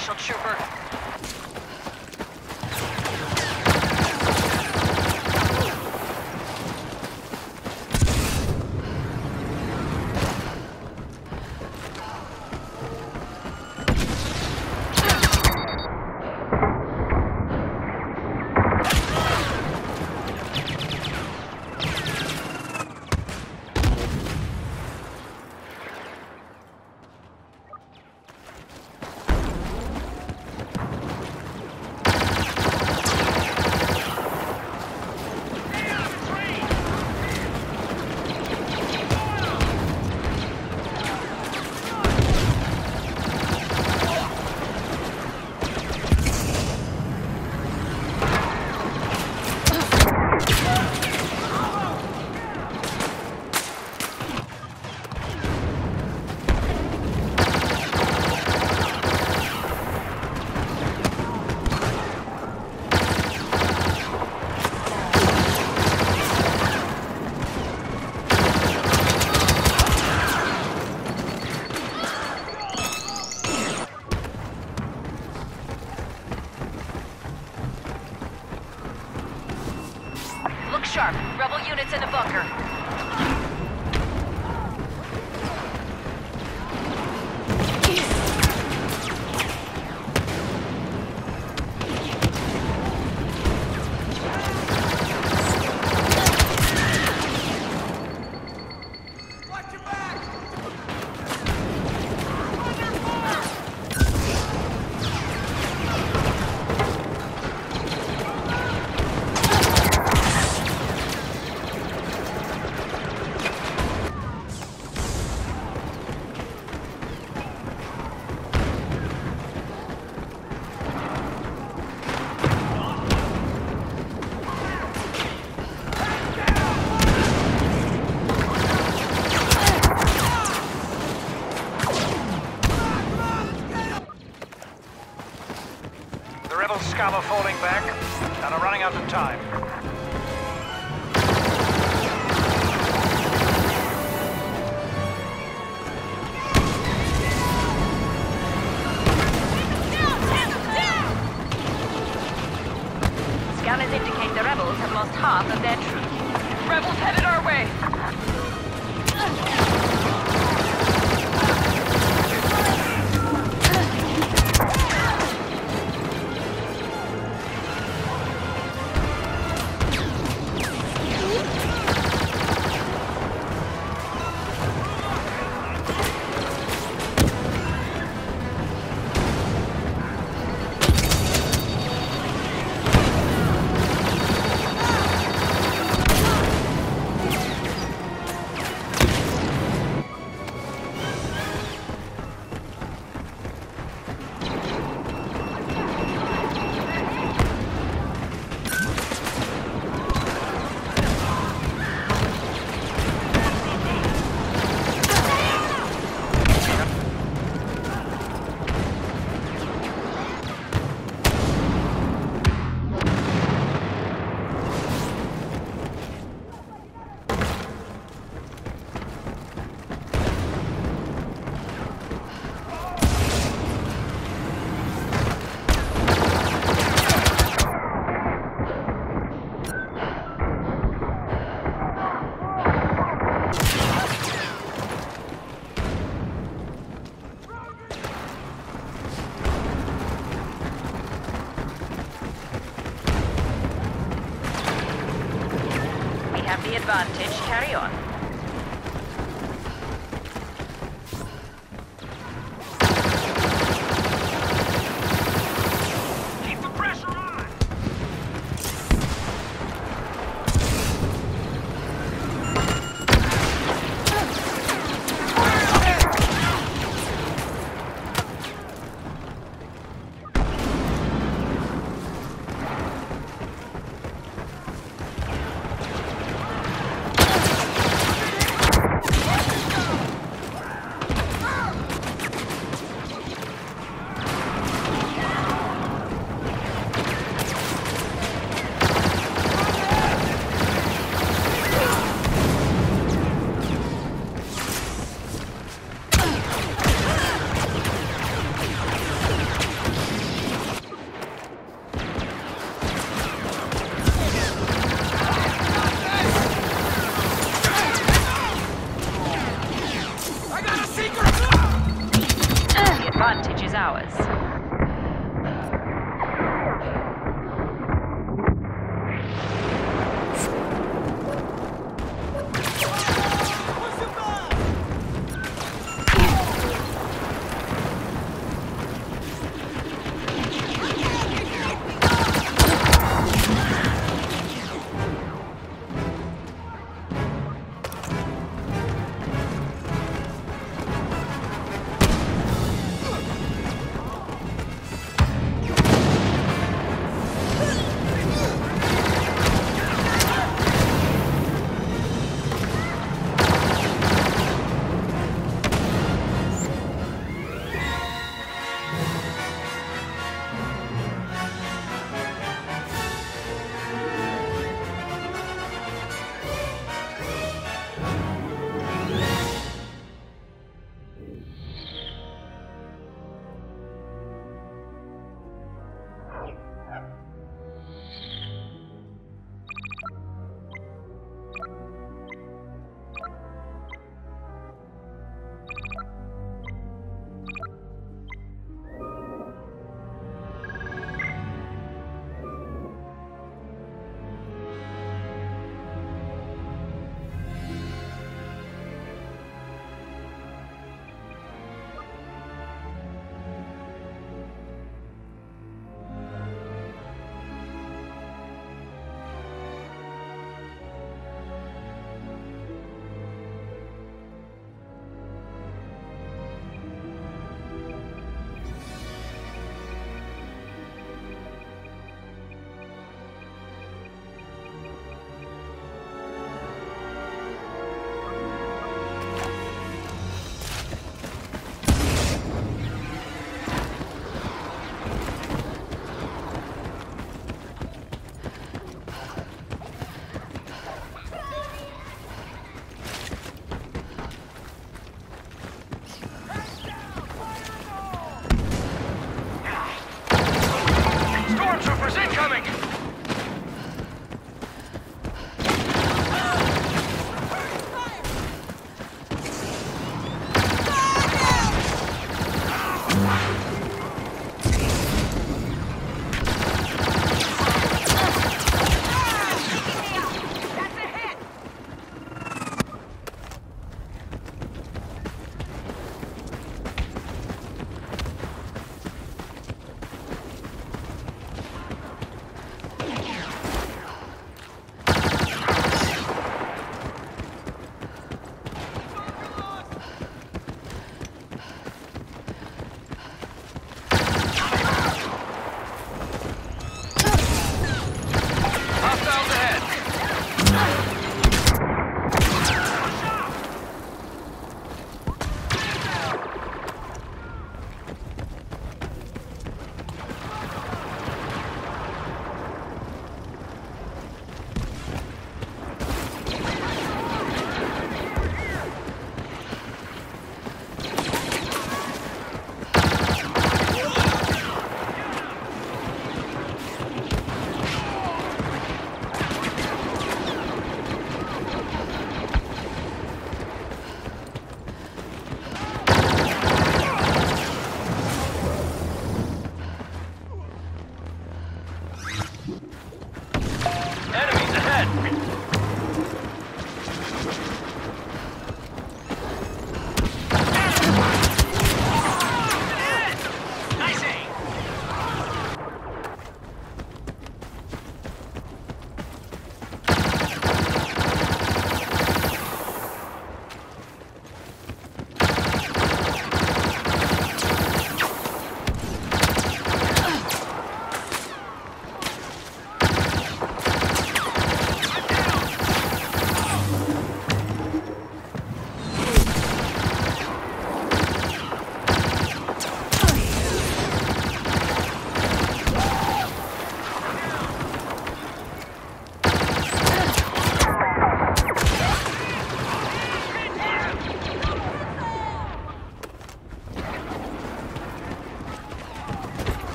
Marshal Trooper. Sharp. Rebel units in the bunker. And are running out of time. The advantage. Carry on.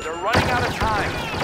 they're running out of time.